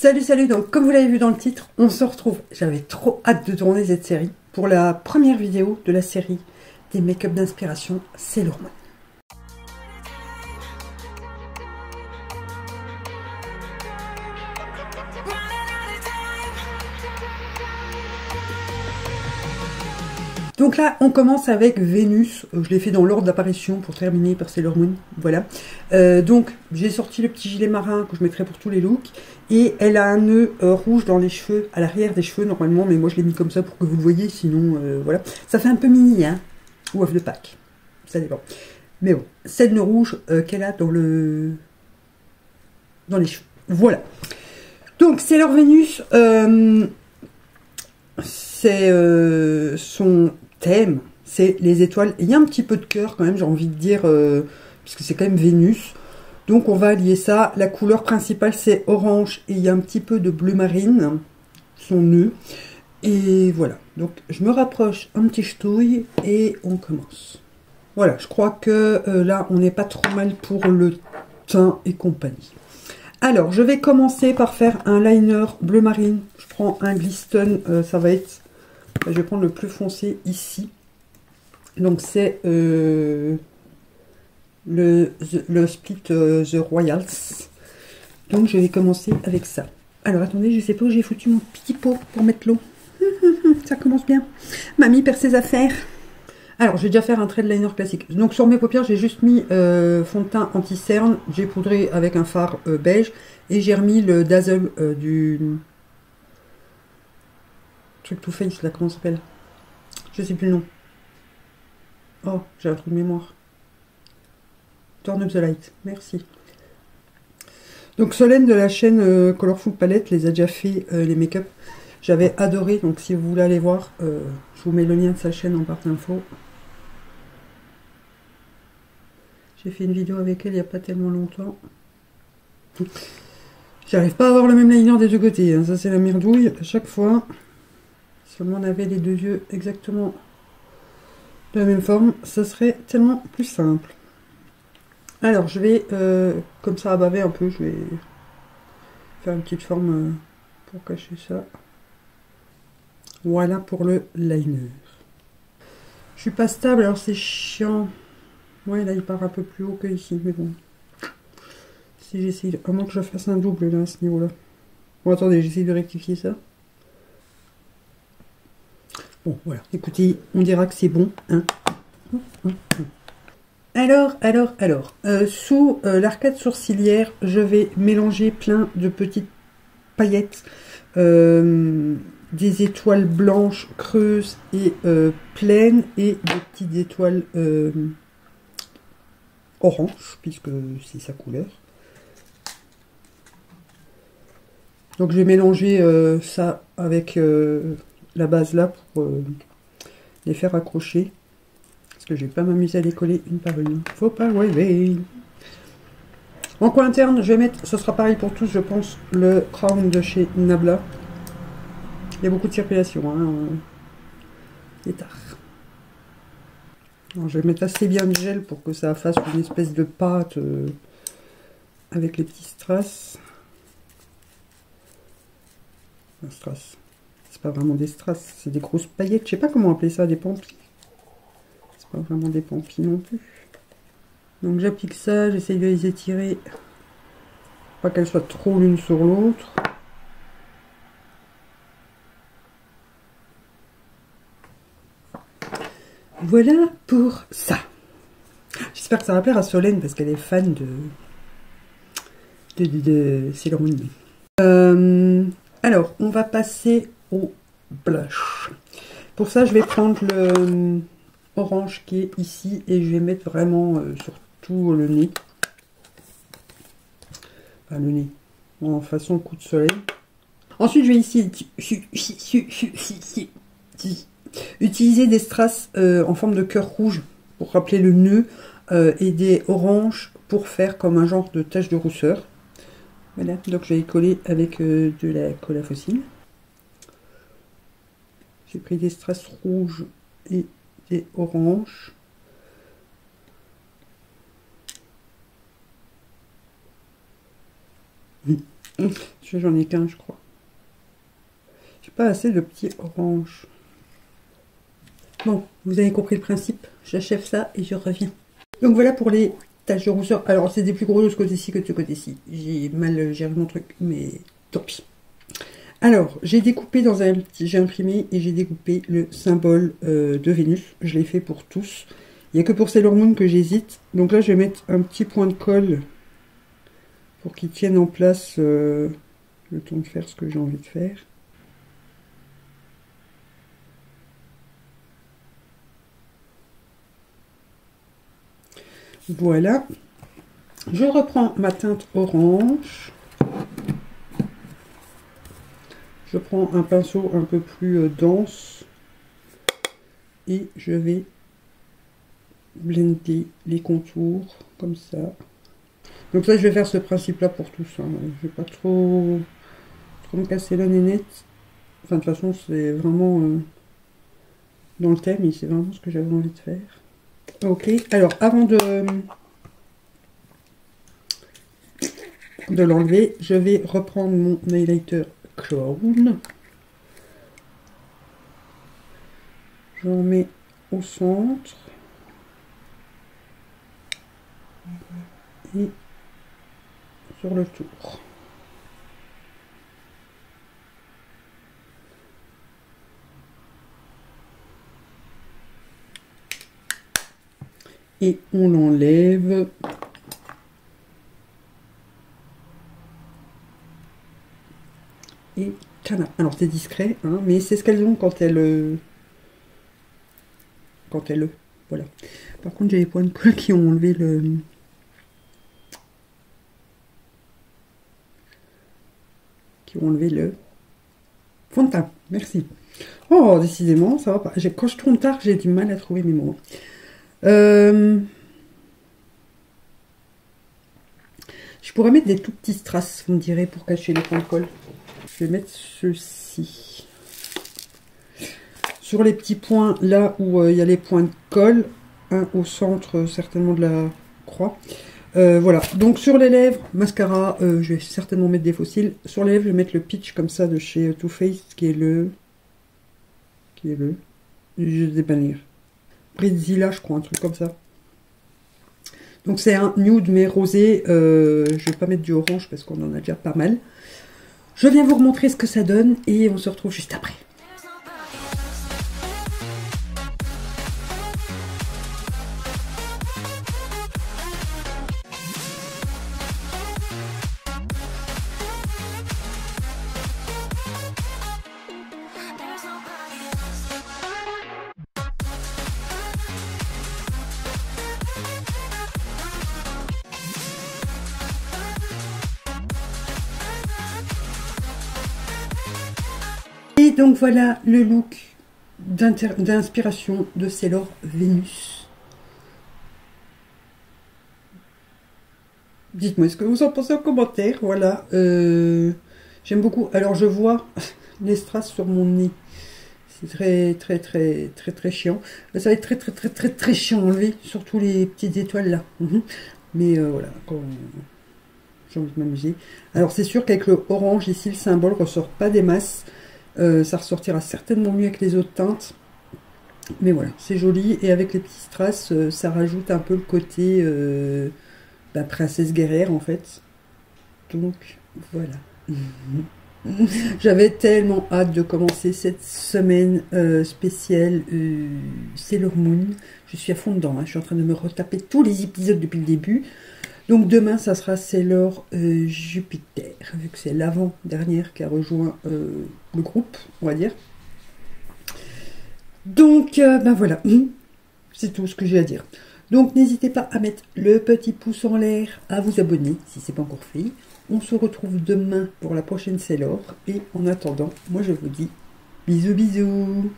Salut, salut, donc comme vous l'avez vu dans le titre, on se retrouve, j'avais trop hâte de tourner cette série, pour la première vidéo de la série des make-up d'inspiration Sailor Moon. Donc là, on commence avec Vénus. Euh, je l'ai fait dans l'ordre d'apparition pour terminer par Sailor Moon. Voilà. Euh, donc, j'ai sorti le petit gilet marin que je mettrai pour tous les looks. Et elle a un nœud euh, rouge dans les cheveux, à l'arrière des cheveux normalement. Mais moi, je l'ai mis comme ça pour que vous le voyez. Sinon, voilà. Ça fait un peu mini, hein. Ou off de Pâques. Ça dépend. Mais bon, c'est le nœud rouge qu'elle a dans le... Dans les cheveux. Voilà. Donc, Sailor Vénus... c'est son thème, c'est les étoiles. Il y a un petit peu de cœur quand même, j'ai envie de dire, euh, puisque c'est quand même Vénus. Donc on va allier ça. La couleur principale c'est orange et il y a un petit peu de bleu marine, son nœud. Et voilà, donc je me rapproche un petit ch'touille et on commence. Voilà, je crois que euh, là on n'est pas trop mal pour le teint et compagnie. Alors, je vais commencer par faire un liner bleu marine. Je prends un Gliston, euh, ça va être je vais prendre le plus foncé ici. Donc c'est euh, le, split euh, The Royals. Donc je vais commencer avec ça. Alors attendez, je sais pas où j'ai foutu mon petit pot pour mettre l'eau. ça commence bien. Mamie perd ses affaires. Alors, je vais déjà faire un trait de liner classique. Donc, sur mes paupières, j'ai juste mis euh, fond de teint anti-cerne. J'ai poudré avec un fard beige. Et j'ai remis le Dazzle du truc to face là, comment ça s'appelle? Je sais plus le nom. Oh, j'ai un truc de mémoire. Turn up the light, merci. Donc Solène de la chaîne euh, Colorful Palette les a déjà fait euh, les make-up. J'avais adoré, donc si vous voulez aller voir, euh, je vous mets le lien de sa chaîne en part d'info. J'ai fait une vidéo avec elle il n'y a pas tellement longtemps. J'arrive pas à avoir le même liner des deux côtés, hein. ça c'est la merdouille à chaque fois on avait les deux yeux exactement de la même forme, ça serait tellement plus simple. Alors, je vais, euh, comme ça, à baver un peu, je vais faire une petite forme euh, pour cacher ça. Voilà pour le liner. Je suis pas stable, alors c'est chiant. Ouais, là, il part un peu plus haut que ici, mais bon. Si j'essaye, à moins que je fasse un double, là, à ce niveau-là. Bon, attendez, j'essaye de rectifier ça. Bon, voilà. Écoutez, on dira que c'est bon. Hein. Alors, alors, alors. Euh, sous euh, l'arcade sourcilière, je vais mélanger plein de petites paillettes. Euh, des étoiles blanches creuses et pleines et des petites étoiles orange puisque c'est sa couleur. Donc je vais mélanger ça avec la base là pour euh, les faire accrocher. Parce que je vais pas m'amuser à les coller une par une. Faut pas rêver. En coin interne, je vais mettre, ce sera pareil pour tous, je pense, le crown de chez Nabla. Il y a beaucoup de circulation. Hein. Il est tard. je vais mettre assez bien de gel pour que ça fasse une espèce de pâte euh, avec les petits strass. Strass pas vraiment des strass, c'est des grosses paillettes. Je sais pas comment appeler ça, des pampis. C'est pas vraiment des pampis non plus. Donc j'applique ça, j'essaye de les étirer. Pas qu'elles soient trop l'une sur l'autre. Voilà pour ça. J'espère que ça va plaire à Solène parce qu'elle est fan de de, de, Sailor Moon. Euh, alors, on va passer au blush. Pour ça, je vais prendre le euh, orange qui est ici et je vais mettre vraiment euh, sur tout le nez. Enfin, le nez, en façon coup de soleil. Ensuite, je vais ici utiliser des strass euh, en forme de cœur rouge pour rappeler le nœud et des oranges pour faire comme un genre de tache de rousseur. Voilà, donc je vais coller avec de la colle à fossile. J'ai pris des strass rouges et des oranges. J'en ai qu'un, je crois. J'ai pas assez de petits oranges. Bon, vous avez compris le principe. J'achève ça et je reviens. Donc voilà pour les taches de rousseur. Alors, c'est des plus gros de ce côté-ci que de ce côté-ci. J'ai mal géré mon truc, mais tant pis. Alors, j'ai découpé dans un petit... J'ai imprimé et j'ai découpé le symbole euh, de Vénus. Je l'ai fait pour tous. Il n'y a que pour Sailor Moon que j'hésite. Donc là, je vais mettre un petit point de colle pour qu'il tienne en place euh, le temps de faire ce que j'ai envie de faire. Voilà. Je reprends ma teinte orange. Je prends un pinceau un peu plus euh, dense et je vais blender les contours comme ça. Donc là, je vais faire ce principe-là pour tout ça. Hein. Je vais pas trop, trop me casser la nénette. Enfin, de toute façon, c'est vraiment euh, dans le thème et c'est vraiment ce que j'avais envie de faire. Ok, alors avant de, de l'enlever, je vais reprendre mon highlighter Clown. J'en mets au centre. Et sur le tour. et on l'enlève. Alors c'est discret, hein, mais c'est ce qu'elles ont quand elles... Quand elles... Voilà. Par contre j'ai les points de colle qui ont enlevé le... Qui ont enlevé le fond de teint. Merci. Oh, décidément, ça va pas. Quand je tourne tard, j'ai du mal à trouver mes mots. Euh, je pourrais mettre des tout petits strass, vous me direz, pour cacher les points de colle. Je vais mettre ceci. Sur les petits points, là où euh, il y a les points de colle, un au centre certainement de la croix. Euh, voilà, donc sur les lèvres, mascara, je vais certainement mettre des fossiles. Sur les lèvres, je vais mettre le pitch comme ça de chez Too Faced, qui est le... Qui est le... Je vais lire. Britzilla, je crois, un truc comme ça. Donc c'est un nude mais rosé. Euh, je vais pas mettre du orange parce qu'on en a déjà pas mal. Je viens vous remontrer ce que ça donne et on se retrouve juste après. Donc voilà le look d'inspiration de Sailor Vénus. Dites-moi ce que vous en pensez en commentaire? Voilà. Euh, j'aime beaucoup. Alors je vois les strass sur mon nez. C'est très très très très très chiant. Ça va être très très très très très chiant à enlever. Surtout les petites étoiles là. Mhm. Mais euh, voilà. J'ai envie de m'amuser. Alors c'est sûr qu'avec le orange ici le symbole ressort pas des masses. Euh, ça ressortira certainement mieux avec les autres teintes. Mais voilà, c'est joli. Et avec les petits strass, euh, ça rajoute un peu le côté euh, bah, princesse guerrière en fait. Donc voilà. J'avais tellement hâte de commencer cette semaine spéciale Sailor Moon. Je suis à fond dedans. Hein. Je suis en train de me retaper tous les épisodes depuis le début. Donc demain, ça sera Sailor Jupiter, vu que c'est l'avant-dernière qui a rejoint groupe, on va dire. Donc, euh, ben voilà, c'est tout ce que j'ai à dire. Donc n'hésitez pas à mettre le petit pouce en l'air, à vous abonner si ce n'est pas encore fait. On se retrouve demain pour la prochaine Sailor. Et en attendant, moi je vous dis bisous bisous